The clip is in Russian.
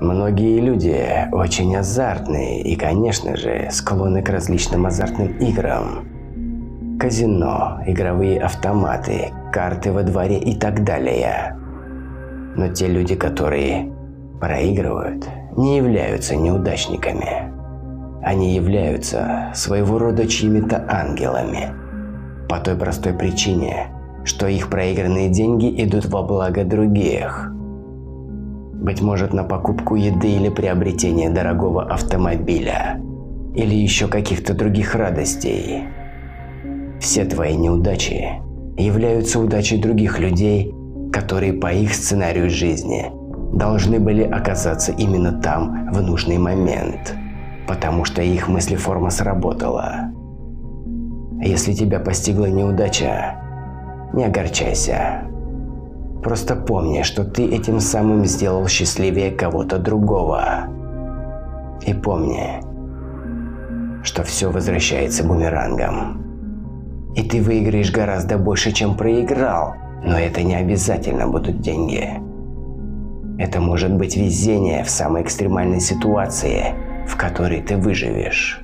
Многие люди очень азартные и, конечно же, склонны к различным азартным играм. Казино, игровые автоматы, карты во дворе и так далее. Но те люди, которые проигрывают, не являются неудачниками. Они являются своего рода чьими-то ангелами. По той простой причине, что их проигранные деньги идут во благо других. Быть может на покупку еды или приобретение дорогого автомобиля. Или еще каких-то других радостей. Все твои неудачи являются удачей других людей, которые по их сценарию жизни должны были оказаться именно там в нужный момент, потому что их мыслеформа сработала. Если тебя постигла неудача, не огорчайся. Просто помни, что ты этим самым сделал счастливее кого-то другого. И помни, что все возвращается бумерангом. И ты выиграешь гораздо больше, чем проиграл, но это не обязательно будут деньги. Это может быть везение в самой экстремальной ситуации, в которой ты выживешь.